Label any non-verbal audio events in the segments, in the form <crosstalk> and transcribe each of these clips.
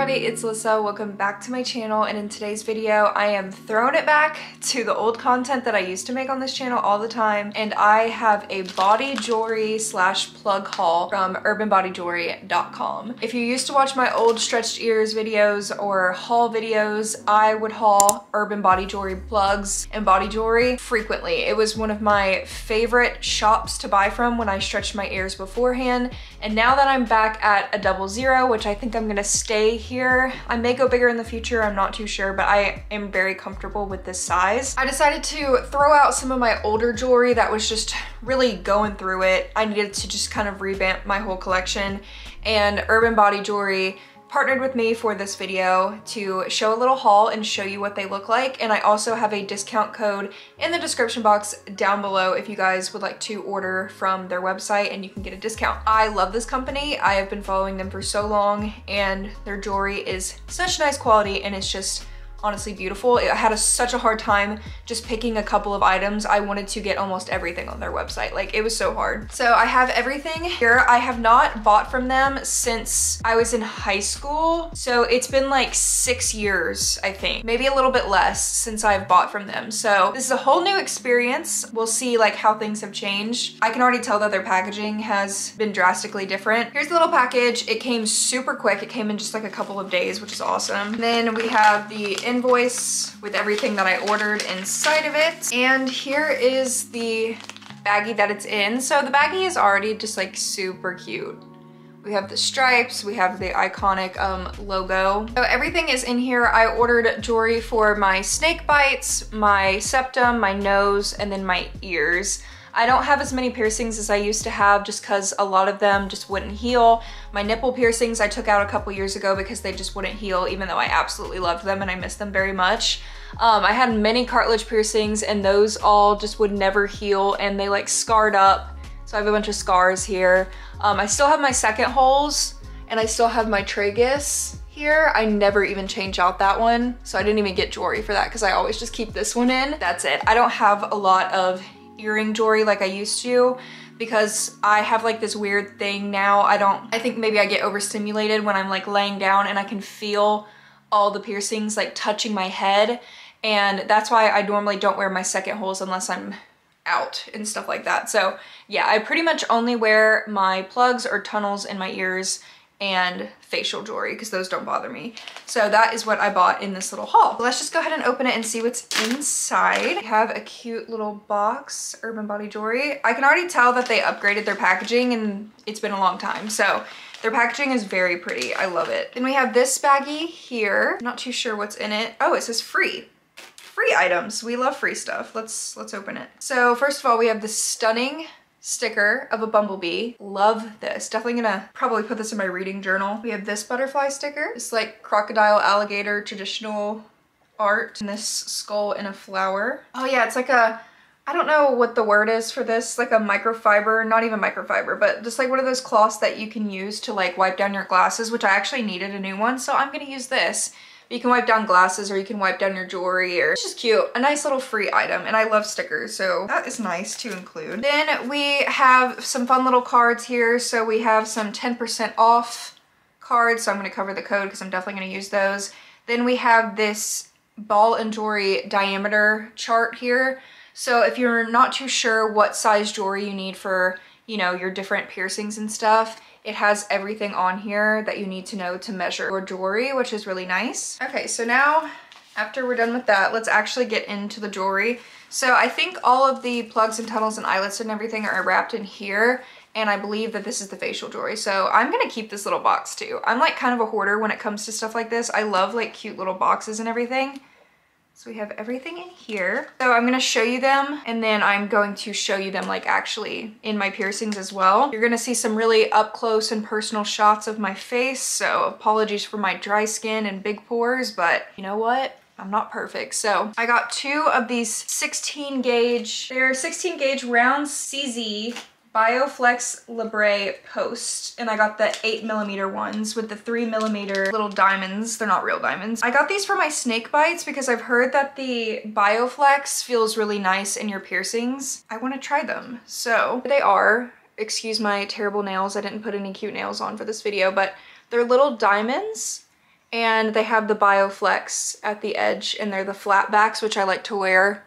everybody, it's Alyssa. Welcome back to my channel and in today's video I am throwing it back to the old content that I used to make on this channel all the time and I have a body jewelry slash plug haul from urbanbodyjewelry.com. If you used to watch my old stretched ears videos or haul videos, I would haul urban body jewelry plugs and body jewelry frequently. It was one of my favorite shops to buy from when I stretched my ears beforehand and now that I'm back at a double zero, which I think I'm gonna stay here. I may go bigger in the future, I'm not too sure, but I am very comfortable with this size. I decided to throw out some of my older jewelry that was just really going through it. I needed to just kind of revamp my whole collection and Urban Body Jewelry partnered with me for this video to show a little haul and show you what they look like. And I also have a discount code in the description box down below if you guys would like to order from their website and you can get a discount. I love this company. I have been following them for so long and their jewelry is such nice quality and it's just honestly beautiful. I had a, such a hard time just picking a couple of items. I wanted to get almost everything on their website. Like it was so hard. So I have everything here. I have not bought from them since I was in high school. So it's been like six years, I think, maybe a little bit less since I've bought from them. So this is a whole new experience. We'll see like how things have changed. I can already tell that their packaging has been drastically different. Here's the little package. It came super quick. It came in just like a couple of days, which is awesome. then we have the invoice with everything that I ordered inside of it. And here is the baggie that it's in. So the baggie is already just like super cute. We have the stripes, we have the iconic um, logo. So everything is in here. I ordered jewelry for my snake bites, my septum, my nose, and then my ears. I don't have as many piercings as I used to have just because a lot of them just wouldn't heal. My nipple piercings I took out a couple years ago because they just wouldn't heal even though I absolutely loved them and I miss them very much. Um, I had many cartilage piercings and those all just would never heal and they like scarred up. So I have a bunch of scars here. Um, I still have my second holes and I still have my tragus here. I never even change out that one. So I didn't even get jewelry for that because I always just keep this one in. That's it. I don't have a lot of earring jewelry like I used to because I have like this weird thing now. I don't, I think maybe I get overstimulated when I'm like laying down and I can feel all the piercings like touching my head. And that's why I normally don't wear my second holes unless I'm out and stuff like that. So yeah, I pretty much only wear my plugs or tunnels in my ears and facial jewelry because those don't bother me. So that is what I bought in this little haul. Let's just go ahead and open it and see what's inside. We have a cute little box, Urban Body Jewelry. I can already tell that they upgraded their packaging and it's been a long time. So their packaging is very pretty. I love it. Then we have this baggie here. I'm not too sure what's in it. Oh, it says free free items. We love free stuff. Let's let's open it. So first of all, we have this stunning sticker of a bumblebee. Love this. Definitely gonna probably put this in my reading journal. We have this butterfly sticker. It's like crocodile, alligator, traditional art. And this skull in a flower. Oh yeah, it's like a, I don't know what the word is for this, like a microfiber, not even microfiber, but just like one of those cloths that you can use to like wipe down your glasses, which I actually needed a new one, so I'm gonna use this. You can wipe down glasses or you can wipe down your jewelry or it's just cute. A nice little free item and I love stickers so that is nice to include. Then we have some fun little cards here. So we have some 10% off cards. So I'm going to cover the code because I'm definitely going to use those. Then we have this ball and jewelry diameter chart here. So if you're not too sure what size jewelry you need for, you know, your different piercings and stuff, it has everything on here that you need to know to measure your jewelry, which is really nice. Okay, so now after we're done with that, let's actually get into the jewelry. So I think all of the plugs and tunnels and eyelets and everything are wrapped in here and I believe that this is the facial jewelry. So I'm gonna keep this little box too. I'm like kind of a hoarder when it comes to stuff like this. I love like cute little boxes and everything. So we have everything in here. So I'm gonna show you them and then I'm going to show you them like actually in my piercings as well. You're gonna see some really up close and personal shots of my face. So apologies for my dry skin and big pores, but you know what? I'm not perfect. So I got two of these 16 gauge, they're 16 gauge round CZ Bioflex Labret Post, and I got the 8 millimeter ones with the 3 millimeter little diamonds. They're not real diamonds. I got these for my snake bites because I've heard that the Bioflex feels really nice in your piercings. I want to try them. So they are, excuse my terrible nails, I didn't put any cute nails on for this video, but they're little diamonds And they have the Bioflex at the edge and they're the flat backs, which I like to wear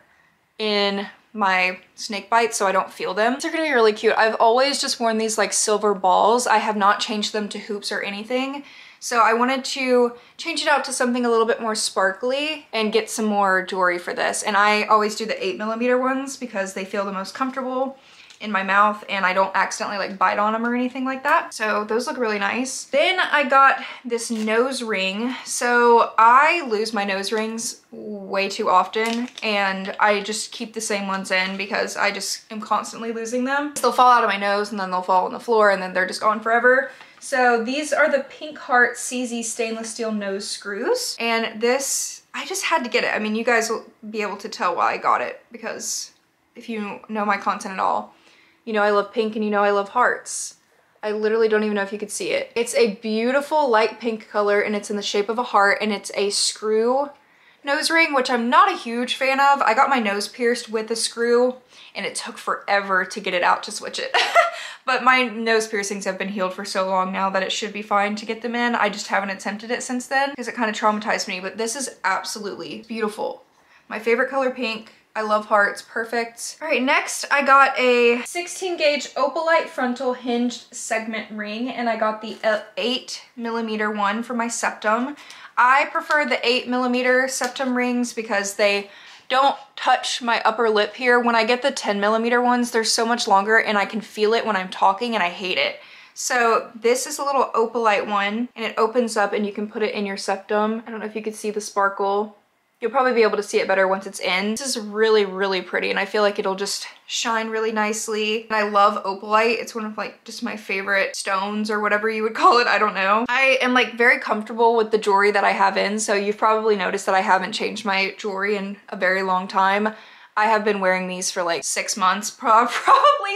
in my snake bites so I don't feel them. They're gonna be really cute. I've always just worn these like silver balls. I have not changed them to hoops or anything. So I wanted to change it out to something a little bit more sparkly and get some more jewelry for this. And I always do the eight millimeter ones because they feel the most comfortable in my mouth and I don't accidentally like bite on them or anything like that. So those look really nice. Then I got this nose ring. So I lose my nose rings way too often and I just keep the same ones in because I just am constantly losing them. They'll fall out of my nose and then they'll fall on the floor and then they're just gone forever. So these are the Pink Heart CZ stainless steel nose screws. And this, I just had to get it. I mean, you guys will be able to tell why I got it because if you know my content at all, you know I love pink and you know I love hearts. I literally don't even know if you could see it. It's a beautiful light pink color and it's in the shape of a heart and it's a screw nose ring, which I'm not a huge fan of. I got my nose pierced with a screw and it took forever to get it out to switch it. <laughs> but my nose piercings have been healed for so long now that it should be fine to get them in. I just haven't attempted it since then because it kind of traumatized me, but this is absolutely beautiful. My favorite color pink. I love hearts, perfect. All right, next I got a 16 gauge opalite frontal hinged segment ring and I got the eight millimeter one for my septum. I prefer the eight millimeter septum rings because they don't touch my upper lip here. When I get the 10 millimeter ones, they're so much longer and I can feel it when I'm talking and I hate it. So this is a little opalite one and it opens up and you can put it in your septum. I don't know if you could see the sparkle You'll probably be able to see it better once it's in. This is really, really pretty and I feel like it'll just shine really nicely. And I love opalite. It's one of like just my favorite stones or whatever you would <laughs> call it. I don't know. I am like very comfortable with the jewelry that I have in. So you've probably noticed that I haven't changed my jewelry in a very long time. I have been wearing these for like six months <laughs> probably,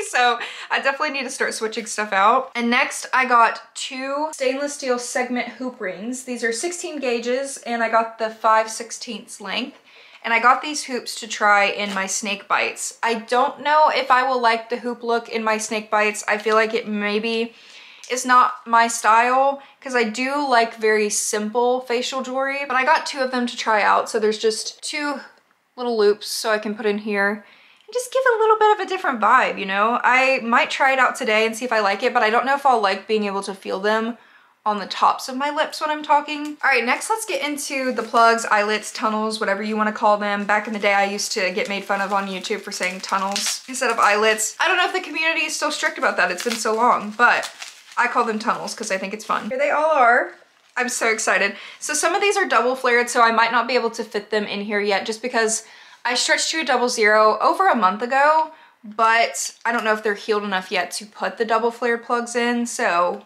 so I definitely need to start switching stuff out. And next I got two stainless steel segment hoop rings. These are 16 gauges and I got the 5 16ths length. And I got these hoops to try in my snake bites. I don't know if I will like the hoop look in my snake bites. I feel like it maybe is not my style because I do like very simple facial jewelry, but I got two of them to try out. So there's just two little loops so I can put in here and just give a little bit of a different vibe, you know? I might try it out today and see if I like it, but I don't know if I'll like being able to feel them on the tops of my lips when I'm talking. All right, next let's get into the plugs, eyelets, tunnels, whatever you wanna call them. Back in the day, I used to get made fun of on YouTube for saying tunnels instead of eyelets. I don't know if the community is still strict about that. It's been so long, but I call them tunnels because I think it's fun. Here they all are. I'm so excited. So some of these are double flared, so I might not be able to fit them in here yet just because I stretched to a double zero over a month ago, but I don't know if they're healed enough yet to put the double flared plugs in, so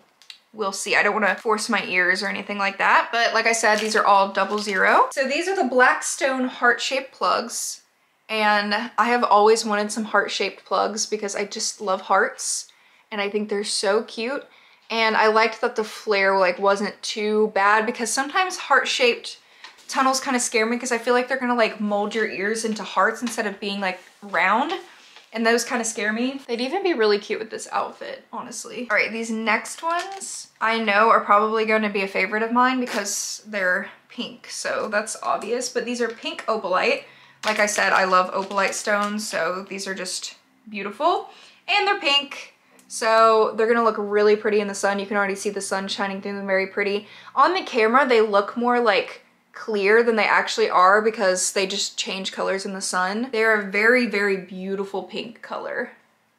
we'll see. I don't want to force my ears or anything like that, but like I said, these are all double zero. So these are the Blackstone heart-shaped plugs, and I have always wanted some heart-shaped plugs because I just love hearts, and I think they're so cute. And I liked that the flare like wasn't too bad because sometimes heart-shaped tunnels kind of scare me because I feel like they're gonna like mold your ears into hearts instead of being like round. And those kind of scare me. They'd even be really cute with this outfit, honestly. All right, these next ones I know are probably going to be a favorite of mine because they're pink, so that's obvious. But these are pink opalite. Like I said, I love opalite stones, so these are just beautiful. And they're pink, so they're gonna look really pretty in the sun. You can already see the sun shining through them very pretty. On the camera, they look more like clear than they actually are because they just change colors in the sun. They're a very, very beautiful pink color.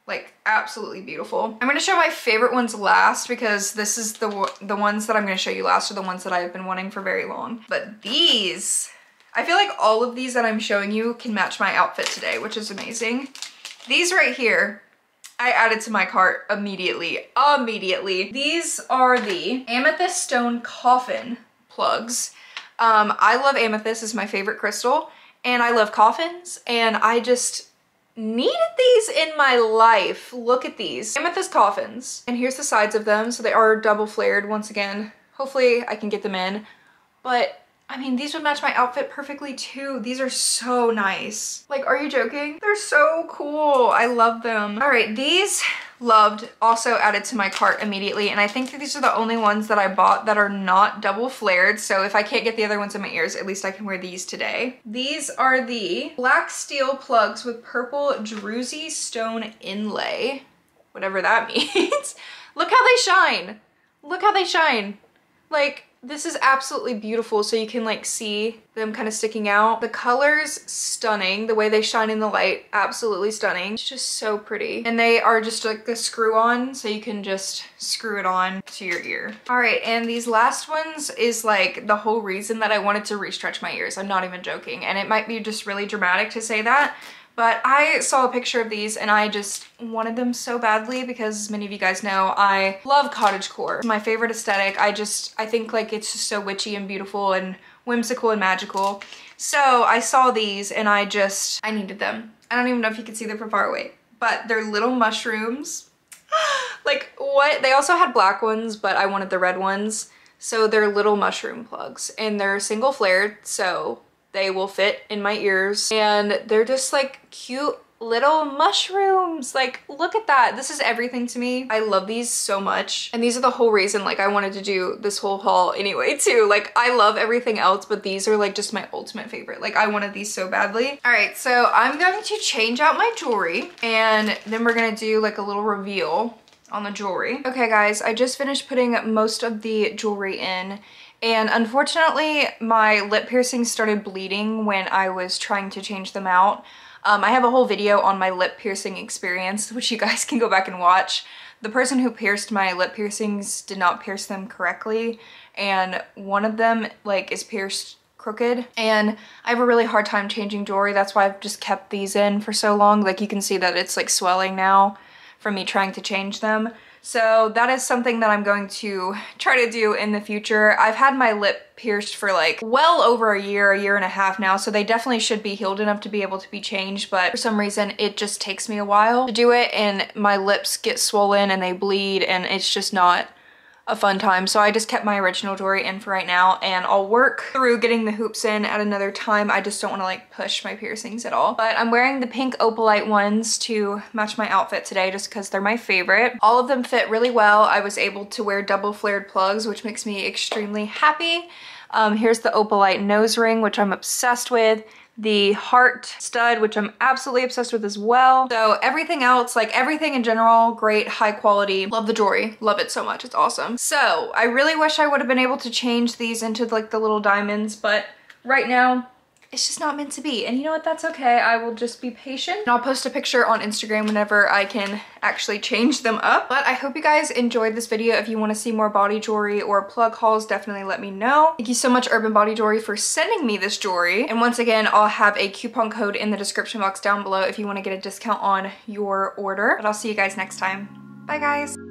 Like absolutely beautiful. I'm gonna show my favorite ones last because this is the, the ones that I'm gonna show you last are the ones that I've been wanting for very long. But these, I feel like all of these that I'm showing you can match my outfit today, which is amazing. These right here I added to my cart immediately, immediately. These are the Amethyst Stone Coffin plugs. Um, I love amethyst, is my favorite crystal, and I love coffins, and I just needed these in my life. Look at these. Amethyst coffins. And here's the sides of them. So they are double flared once again. Hopefully I can get them in. But I mean, these would match my outfit perfectly too. These are so nice. Like, are you joking? They're so cool. I love them. All right, these loved, also added to my cart immediately. And I think that these are the only ones that I bought that are not double flared. So if I can't get the other ones in my ears, at least I can wear these today. These are the black steel plugs with purple druzy stone inlay, whatever that <laughs> means. Look how they shine. Look how they shine. Like, this is absolutely beautiful so you can like see them kind of sticking out. The colors stunning. The way they shine in the light, absolutely stunning. It's just so pretty. And they are just like the screw on so you can just screw it on to your ear. All right, and these last ones is like the whole reason that I wanted to restretch my ears. I'm not even joking. And it might be just really dramatic to say that, but I saw a picture of these and I just wanted them so badly because as many of you guys know I love cottagecore. My favorite aesthetic. I just, I think like it's just so witchy and beautiful and whimsical and magical. So I saw these and I just, I needed them. I don't even know if you can see them from far away, but they're little mushrooms. <gasps> like what? They also had black ones, but I wanted the red ones. So they're little mushroom plugs and they're single flared. So they will fit in my ears and they're just like cute little mushrooms. Like, look at that. This is everything to me. I love these so much. And these are the whole reason like I wanted to do this whole haul anyway too. Like I love everything else, but these are like just my ultimate favorite. Like I wanted these so badly. All right, so I'm going to change out my jewelry and then we're gonna do like a little reveal on the jewelry. Okay guys, I just finished putting most of the jewelry in and unfortunately, my lip piercings started bleeding when I was trying to change them out. Um, I have a whole video on my lip piercing experience, <laughs> which you guys can go back and watch. The person who pierced my lip piercings did not pierce them correctly, and one of them like is pierced crooked and I have a really hard time changing jewelry that's why I've just kept these in for so long like you can see that it's like swelling now from me trying to change them so that is something that I'm going to try to do in the future. I've had my lip pierced for like well over a year, a year and a half now, so they definitely should be healed enough to be able to be changed, but for some reason it just takes me a while to do it and my lips get swollen and they bleed and it's just not a fun time. So I just kept my original jewelry in for right now and I'll work through getting the hoops in at another time. I just don't want to like push my piercings at all. But I'm wearing the pink opalite ones to match my outfit today just because they're my favorite. All of them fit really well. I was able to wear double flared plugs which makes me extremely happy. Um, here's the opalite nose ring which I'm obsessed with the heart stud, which I'm absolutely obsessed with as well. So everything else, like everything in general, great, high quality. Love the jewelry. Love it so much. It's awesome. So I really wish I would have been able to change these into like the little diamonds, but right now it's just not meant to be. And you know what, that's okay. I will just be patient. And I'll post a picture on Instagram whenever I can actually change them up. But I hope you guys enjoyed this video. If you wanna see more body jewelry or plug hauls, definitely let me know. Thank you so much Urban Body Jewelry for sending me this jewelry. And once again, I'll have a coupon code in the description box down below if you wanna get a discount on your order. But I'll see you guys next time. Bye guys.